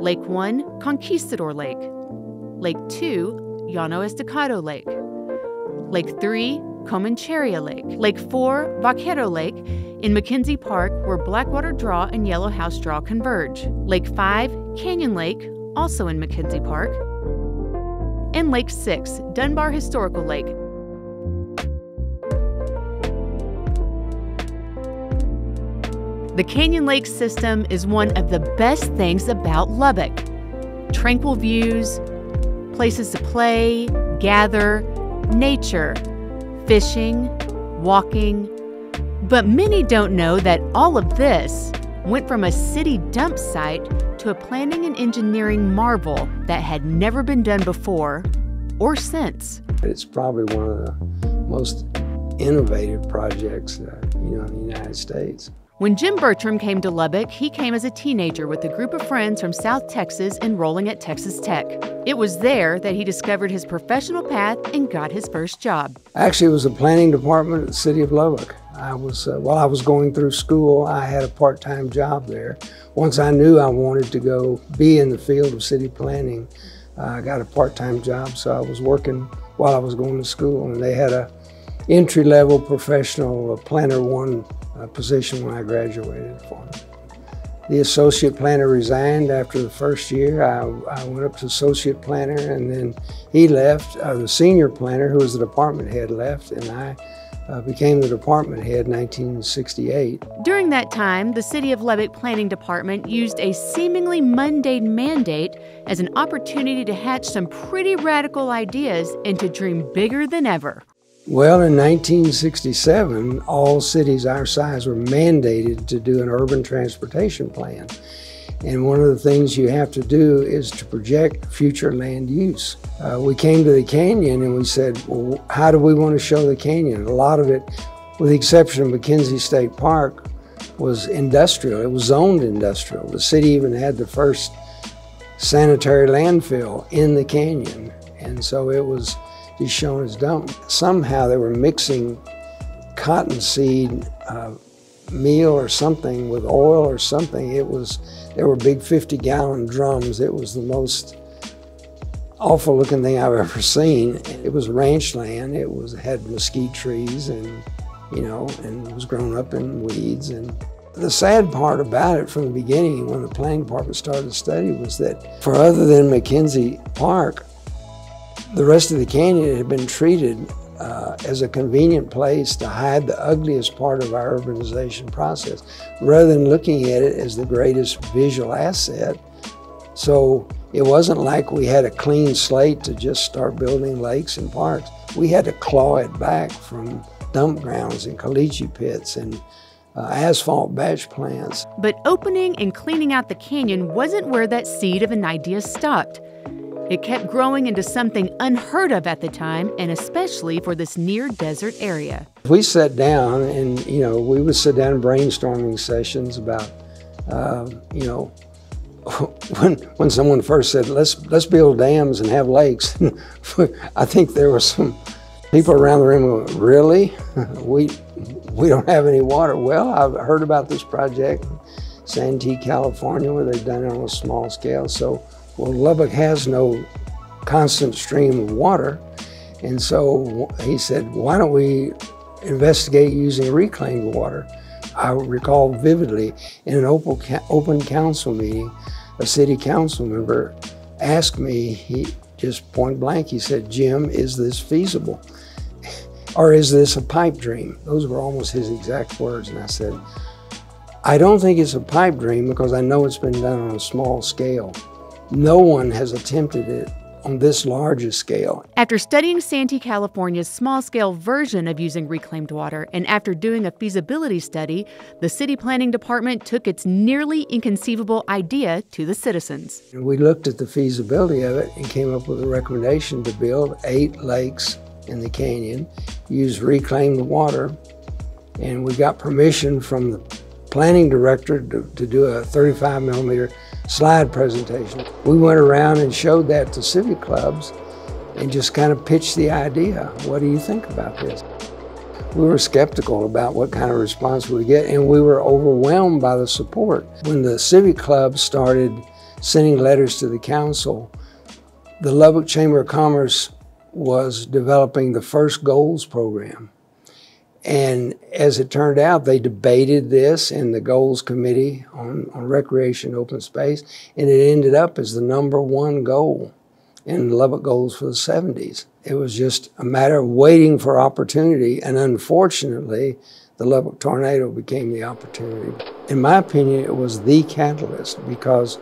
Lake 1, Conquistador Lake. Lake 2, Llano Estacado Lake. Lake 3, Comancheria Lake. Lake 4, Vaquero Lake, in Mackenzie Park, where Blackwater Draw and Yellow House Draw converge. Lake 5, Canyon Lake, also in Mackenzie Park. And Lake 6, Dunbar Historical Lake, The Canyon Lake system is one of the best things about Lubbock. Tranquil views, places to play, gather, nature, fishing, walking. But many don't know that all of this went from a city dump site to a planning and engineering marvel that had never been done before or since. It's probably one of the most innovative projects, uh, you know, in the United States. When Jim Bertram came to Lubbock, he came as a teenager with a group of friends from South Texas enrolling at Texas Tech. It was there that he discovered his professional path and got his first job. Actually, it was the planning department at the city of Lubbock. I was uh, while I was going through school, I had a part-time job there. Once I knew I wanted to go be in the field of city planning, uh, I got a part-time job, so I was working while I was going to school, and they had a entry-level professional planner one position when I graduated for him. The associate planner resigned after the first year. I, I went up to associate planner and then he left. Uh, the senior planner, who was the department head, left and I uh, became the department head in 1968. During that time, the City of Lubbock Planning Department used a seemingly mundane mandate as an opportunity to hatch some pretty radical ideas and to dream bigger than ever. Well, in 1967, all cities our size were mandated to do an urban transportation plan. And one of the things you have to do is to project future land use. Uh, we came to the canyon and we said, well, how do we want to show the canyon? A lot of it, with the exception of Mackenzie State Park, was industrial. It was zoned industrial. The city even had the first sanitary landfill in the canyon. And so it was shown as dump. Somehow they were mixing cottonseed uh, meal or something with oil or something. It was, there were big 50 gallon drums. It was the most awful looking thing I've ever seen. It was ranch land. It was had mesquite trees and, you know, and was grown up in weeds. And the sad part about it from the beginning, when the planning department started the study, was that for other than Mackenzie Park, the rest of the canyon had been treated uh, as a convenient place to hide the ugliest part of our urbanization process, rather than looking at it as the greatest visual asset. So it wasn't like we had a clean slate to just start building lakes and parks. We had to claw it back from dump grounds and caliche pits and uh, asphalt batch plants. But opening and cleaning out the canyon wasn't where that seed of an idea stopped. It kept growing into something unheard of at the time, and especially for this near desert area. We sat down and, you know, we would sit down in brainstorming sessions about, uh, you know, when when someone first said let's let's build dams and have lakes, I think there were some people around the room who went, really we we don't have any water. Well, I've heard about this project, in Santee, California, where they've done it on a small scale. So well, Lubbock has no constant stream of water. And so he said, why don't we investigate using reclaimed water? I recall vividly in an open open council meeting, a city council member asked me, he just point blank, he said, Jim, is this feasible? or is this a pipe dream? Those were almost his exact words. And I said, I don't think it's a pipe dream because I know it's been done on a small scale. No one has attempted it on this large a scale. After studying Santee, California's small scale version of using reclaimed water, and after doing a feasibility study, the city planning department took its nearly inconceivable idea to the citizens. We looked at the feasibility of it and came up with a recommendation to build eight lakes in the canyon, use reclaimed water, and we got permission from the planning director to, to do a 35 millimeter slide presentation. We went around and showed that to civic clubs and just kind of pitched the idea. What do you think about this? We were skeptical about what kind of response we would get, and we were overwhelmed by the support. When the civic clubs started sending letters to the council, the Lubbock Chamber of Commerce was developing the first goals program. And as it turned out, they debated this in the goals committee on, on recreation open space, and it ended up as the number one goal in Lubbock goals for the 70s. It was just a matter of waiting for opportunity, and unfortunately, the Lubbock tornado became the opportunity. In my opinion, it was the catalyst because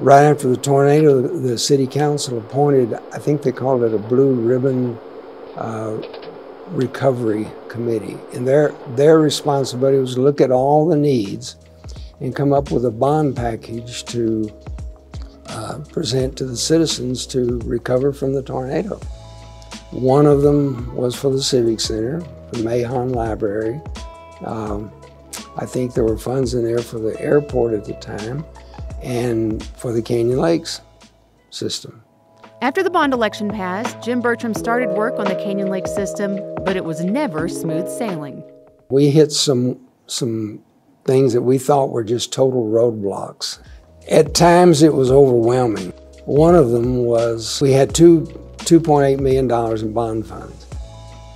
right after the tornado, the city council appointed, I think they called it a blue ribbon uh, recovery committee. And their, their responsibility was to look at all the needs and come up with a bond package to uh, present to the citizens to recover from the tornado. One of them was for the Civic Center, the Mahon Library. Um, I think there were funds in there for the airport at the time and for the Canyon Lakes system. After the bond election passed, Jim Bertram started work on the Canyon Lake system, but it was never smooth sailing. We hit some some things that we thought were just total roadblocks. At times it was overwhelming. One of them was we had two $2.8 million in bond funds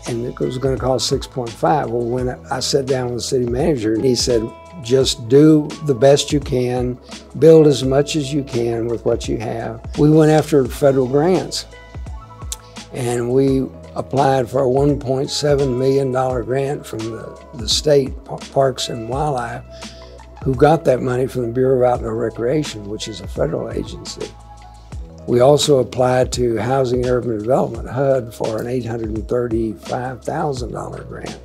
and it was going to cost 6.5. Well, when I sat down with the city manager, he said, just do the best you can, build as much as you can with what you have. We went after federal grants and we applied for a $1.7 million grant from the, the state Parks and Wildlife, who got that money from the Bureau of Outdoor Recreation, which is a federal agency. We also applied to Housing and Urban Development, HUD, for an $835,000 grant.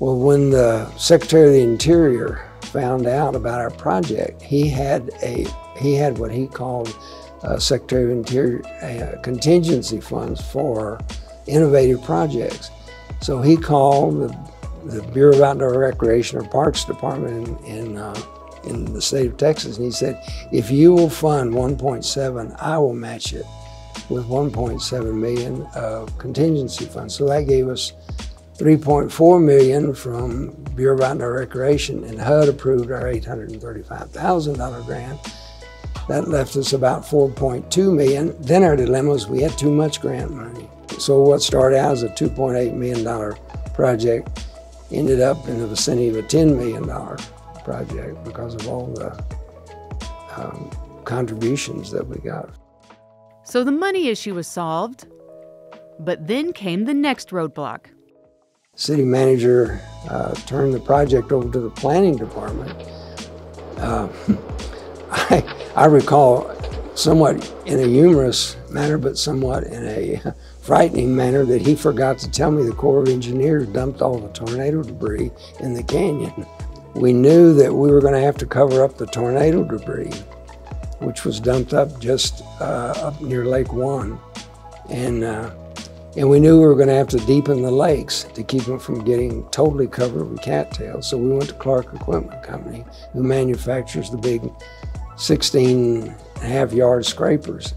Well, when the Secretary of the Interior found out about our project, he had a he had what he called uh, Secretary of Interior uh, contingency funds for innovative projects. So he called the, the Bureau of Outdoor Recreation or Parks Department in, in, uh, in the state of Texas, and he said, if you will fund 1.7, I will match it with 1.7 million of contingency funds. So that gave us 3.4 million from Bureau of Outdoor Recreation, and HUD approved our $835,000 grant. That left us about 4.2 million. Then our dilemma was we had too much grant money. So what started out as a $2.8 million project ended up in the vicinity of a $10 million project because of all the um, contributions that we got. So the money issue was solved, but then came the next roadblock city manager uh, turned the project over to the planning department. Uh, I, I recall somewhat in a humorous manner, but somewhat in a frightening manner that he forgot to tell me the Corps of Engineers dumped all the tornado debris in the canyon. We knew that we were going to have to cover up the tornado debris, which was dumped up just uh, up near Lake One. And uh, and we knew we were going to have to deepen the lakes to keep them from getting totally covered with cattails. So we went to Clark Equipment Company, who manufactures the big 16 and a half yard scrapers.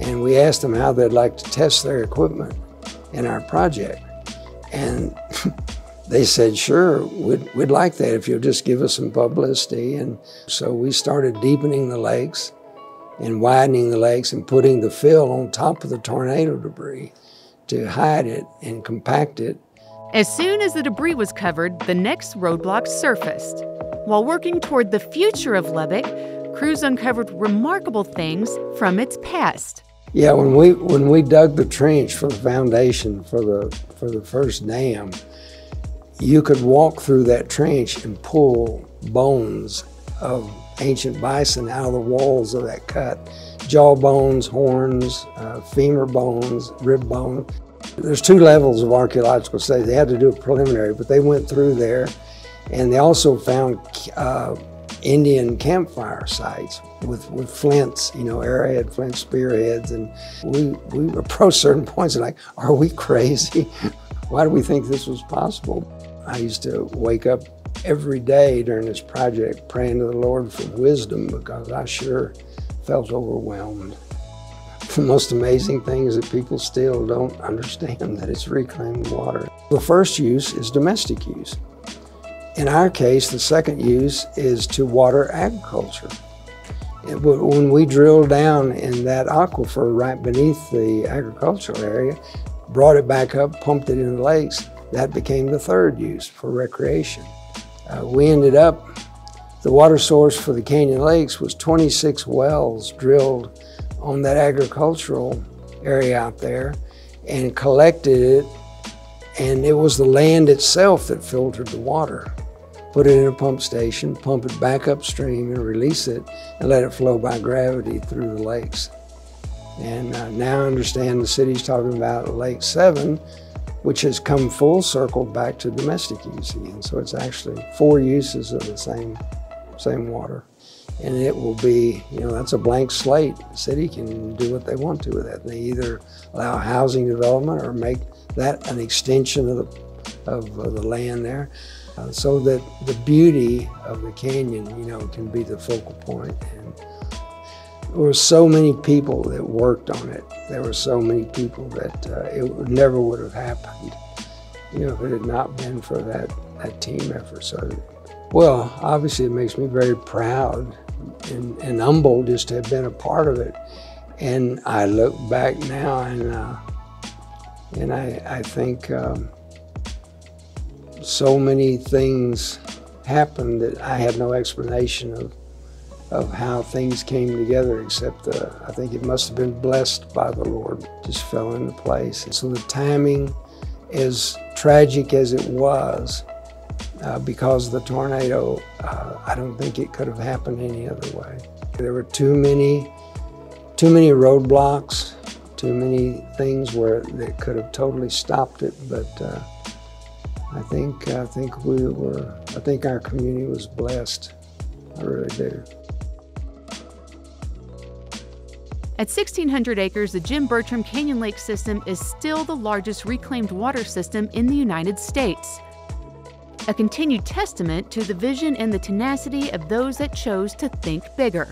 And we asked them how they'd like to test their equipment in our project. And they said, sure, we'd, we'd like that if you'll just give us some publicity. And so we started deepening the lakes and widening the lakes and putting the fill on top of the tornado debris to hide it and compact it. As soon as the debris was covered, the next roadblock surfaced. While working toward the future of Lubbock, crews uncovered remarkable things from its past. Yeah, when we when we dug the trench for the foundation for the for the first dam, you could walk through that trench and pull bones of ancient bison out of the walls of that cut jaw bones, horns, uh, femur bones, rib bone. There's two levels of archaeological study. They had to do a preliminary, but they went through there and they also found uh, Indian campfire sites with, with flints, you know, arrowhead, flint spearheads. And we, we approached certain points and like, are we crazy? Why do we think this was possible? I used to wake up every day during this project praying to the Lord for wisdom because I sure felt overwhelmed. The most amazing thing is that people still don't understand that it's reclaimed water. The first use is domestic use. In our case, the second use is to water agriculture. And when we drilled down in that aquifer right beneath the agricultural area, brought it back up, pumped it in the lakes, that became the third use for recreation. Uh, we ended up, the water source for the Canyon Lakes was 26 wells drilled on that agricultural area out there and collected it, and it was the land itself that filtered the water. Put it in a pump station, pump it back upstream and release it and let it flow by gravity through the lakes. And uh, now I understand the city's talking about Lake 7, which has come full circle back to domestic use again. So it's actually four uses of the same, same water. And it will be, you know, that's a blank slate. The city can do what they want to with that. They either allow housing development or make that an extension of the, of, of the land there. Uh, so that the beauty of the canyon, you know, can be the focal point. And there were so many people that worked on it. There were so many people that uh, it never would have happened, you know, if it had not been for that, that team effort. So, well, obviously it makes me very proud and, and humbled just to have been a part of it. And I look back now and, uh, and I, I think um, so many things happened that I had no explanation of of how things came together, except uh, I think it must have been blessed by the Lord, just fell into place. And so the timing, as tragic as it was, uh, because of the tornado, uh, I don't think it could have happened any other way. There were too many, too many roadblocks, too many things where that could have totally stopped it. But uh, I think I think we were, I think our community was blessed. I really do. At 1,600 acres, the Jim Bertram Canyon Lake system is still the largest reclaimed water system in the United States. A continued testament to the vision and the tenacity of those that chose to think bigger.